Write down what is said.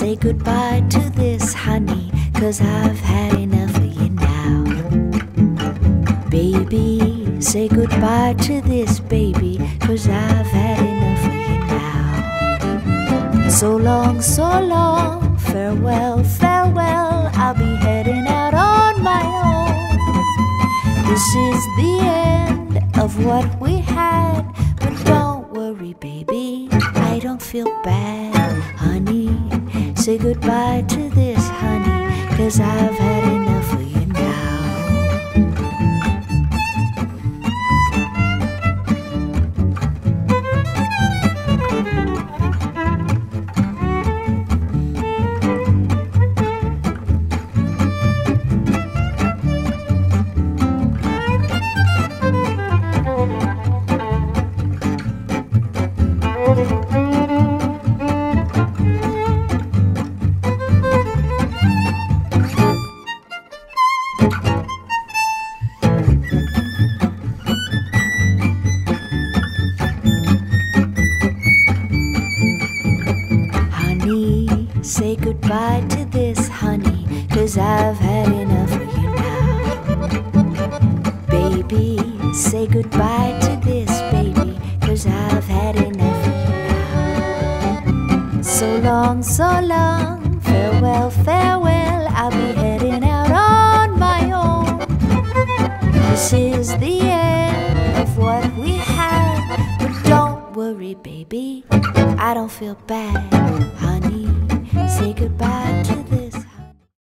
say goodbye to this honey, cause I've had enough of you now. Baby, say goodbye to this baby, cause I've had enough of you now. So long, so long, farewell, farewell, I'll be heading out on my own. This is the end of what we had, but don't worry, baby, I don't feel bad, honey. Say goodbye to this, honey, cause I've had enough of you now. Cause I've had enough of you now. Baby, say goodbye to this baby, cause I've had enough of you now. So long, so long, farewell, farewell, I'll be heading out on my own. This is the end of what we had, but don't worry, baby, I don't feel bad.